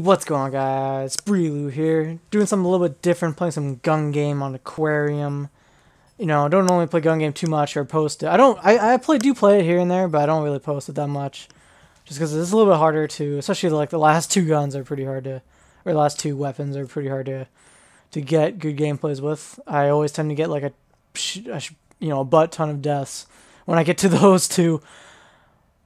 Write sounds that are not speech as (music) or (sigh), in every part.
what's going on guys? Brilu here, doing something a little bit different, playing some gun game on Aquarium. You know, I don't normally play gun game too much or post it. I don't, I, I play, do play it here and there, but I don't really post it that much. Just because it's a little bit harder to, especially like the last two guns are pretty hard to, or the last two weapons are pretty hard to, to get good gameplays with. I always tend to get like a you know, a butt ton of deaths when I get to (laughs) those two.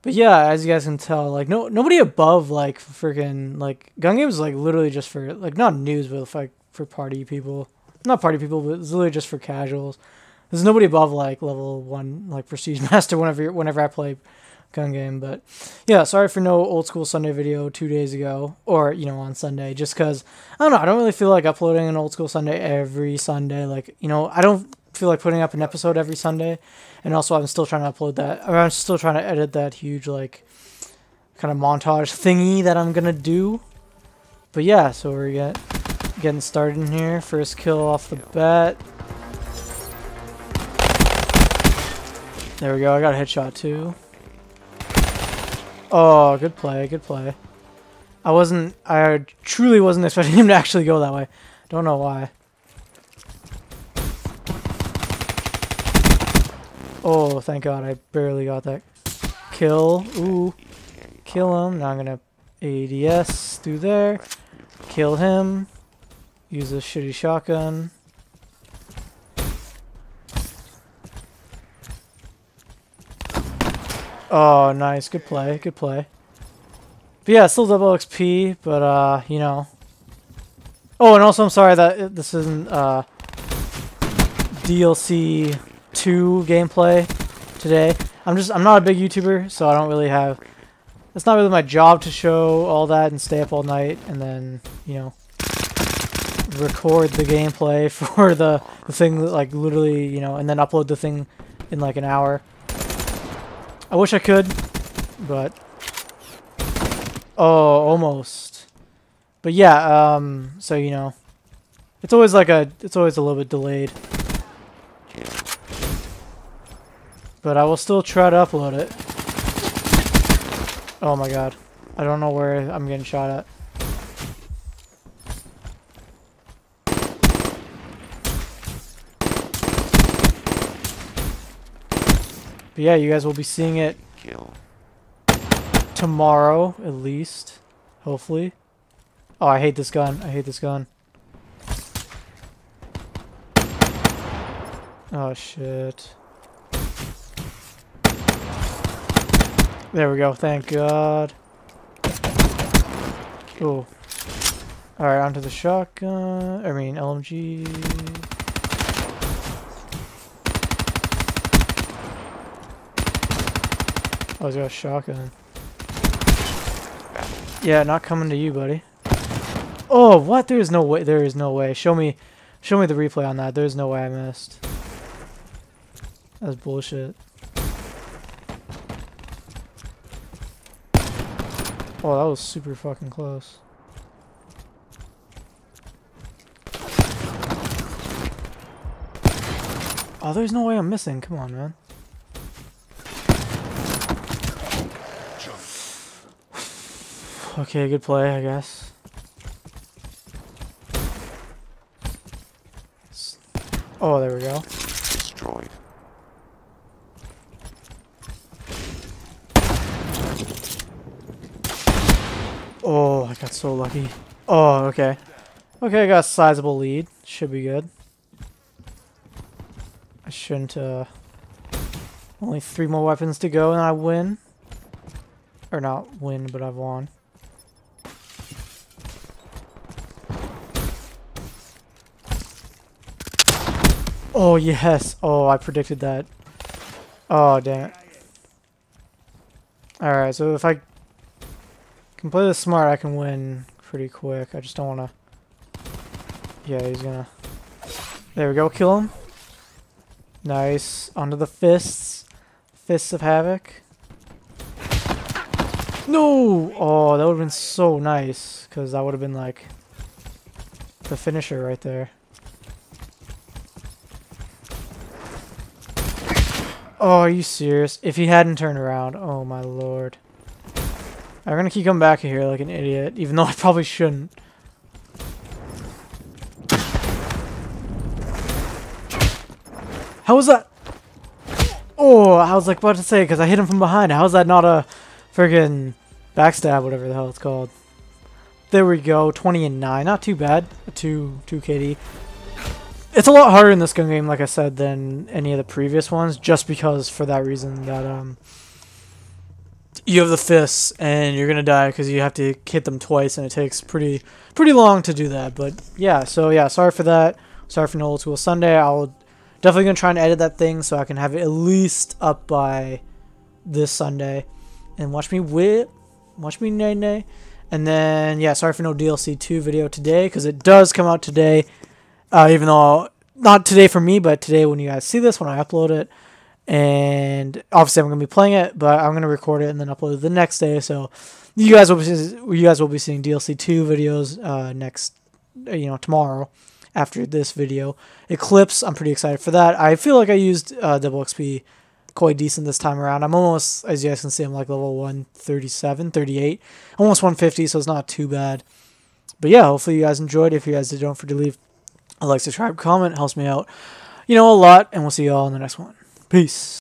But yeah, as you guys can tell, like no nobody above like freaking like gun games like literally just for like not news but like for party people. Not party people, but it's literally just for casuals. There's nobody above like level one like prestige (laughs) master whenever whenever I play gun game. But yeah, sorry for no old school Sunday video two days ago or you know on Sunday. Just because I don't know, I don't really feel like uploading an old school Sunday every Sunday. Like you know, I don't feel like putting up an episode every Sunday, and also I'm still trying to upload that. Or I'm still trying to edit that huge like kind of montage thingy that I'm gonna do. But yeah, so we're get getting started in here. First kill off the bat. There we go. I got a headshot too. Oh, good play, good play. I wasn't, I truly wasn't expecting (laughs) him to actually go that way. Don't know why. Oh, thank God, I barely got that kill. Ooh, kill him. Now I'm gonna ADS through there. Kill him. Use a shitty shotgun. Oh, nice. Good play. Good play. But yeah, still double XP, but, uh, you know. Oh, and also I'm sorry that this isn't, uh, DLC 2 gameplay today. I'm just, I'm not a big YouTuber, so I don't really have, it's not really my job to show all that and stay up all night and then, you know, record the gameplay (laughs) for the, the thing, like, literally, you know, and then upload the thing in, like, an hour. I wish I could, but... Oh, almost. But yeah, um, so, you know, it's always like a, it's always a little bit delayed. But I will still try to upload it. Oh my god. I don't know where I'm getting shot at. But yeah, you guys will be seeing it Kill. tomorrow, at least. Hopefully. Oh, I hate this gun. I hate this gun. Oh, shit. There we go, thank God. Oh. Alright, onto the shotgun. I mean, LMG. Oh, he's got a shotgun. Yeah, not coming to you, buddy. Oh, what? There is no way. There is no way. Show me, show me the replay on that. There's no way I missed. That's bullshit. Oh, that was super fucking close. Oh, there's no way I'm missing. Come on, man. Okay, good play, I guess. Oh, there we go. Destroyed. Oh, I got so lucky. Oh, okay. Okay, I got a sizable lead. Should be good. I shouldn't, uh... Only three more weapons to go and I win. Or not win, but I've won. Oh, yes! Oh, I predicted that. Oh, damn it. Alright, so if I can play this smart, I can win pretty quick. I just don't want to... Yeah, he's gonna... There we go, kill him. Nice. Onto the fists. Fists of Havoc. No! Oh, that would have been so nice. Because that would have been like... The finisher right there. Oh, are you serious? If he hadn't turned around, oh my lord. I'm gonna keep coming back here like an idiot, even though I probably shouldn't. How was that? Oh, I was like about to say because I hit him from behind. How is that not a friggin' backstab, whatever the hell it's called? There we go, 20 and 9. Not too bad. A 2, 2 KD. It's a lot harder in this gun game, like I said, than any of the previous ones, just because for that reason that um you have the fists and you're gonna die because you have to hit them twice and it takes pretty pretty long to do that. But yeah, so yeah, sorry for that. Sorry for no old school Sunday. I'll definitely gonna try and edit that thing so I can have it at least up by this Sunday. And watch me whip, watch me nay nay. And then yeah, sorry for no DLC two video today because it does come out today. Uh, even though not today for me, but today when you guys see this when I upload it and obviously I'm gonna be playing it, but I'm gonna record it and then upload it the next day. So you guys will be you guys will be seeing DLC two videos uh, next, uh, you know, tomorrow after this video. Eclipse, I'm pretty excited for that. I feel like I used uh, double XP quite decent this time around. I'm almost, as you guys can see, I'm like level 137, 38, almost 150, so it's not too bad. But yeah, hopefully you guys enjoyed. If you guys did, don't forget to leave a like, subscribe, comment, helps me out, you know, a lot, and we'll see you all in the next one. Peace.